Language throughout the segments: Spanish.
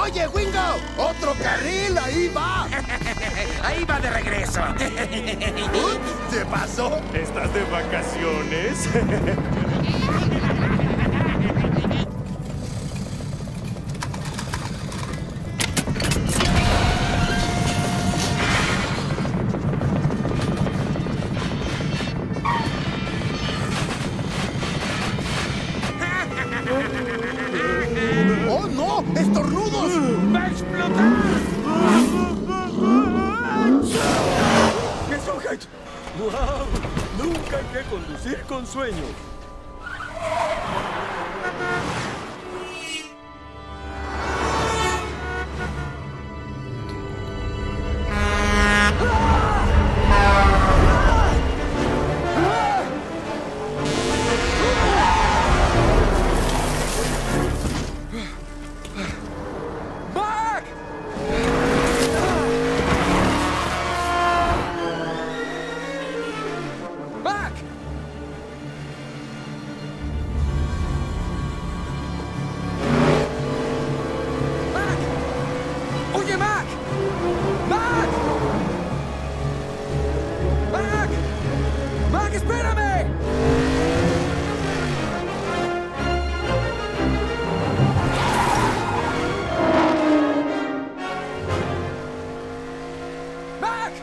Oye, Wingo, otro carril, ahí va. Ahí va de regreso. ¿Se pasó? ¿Estás de vacaciones? no! ¡Estornudos! ¡Va a explotar! ¡Me sujet! ¡Wow! Nunca hay que conducir con sueños. work!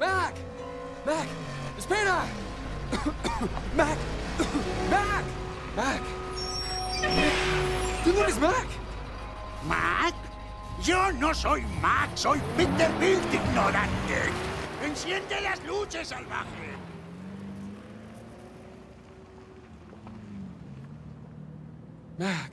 Mac! Mac! It's Peter. Mac! Mac! Mac! ¿Tú no eres Mac? ¿Mac? Yo no soy Mac, soy Peterbilt ignorante. Enciende las luces, salvaje. Mac.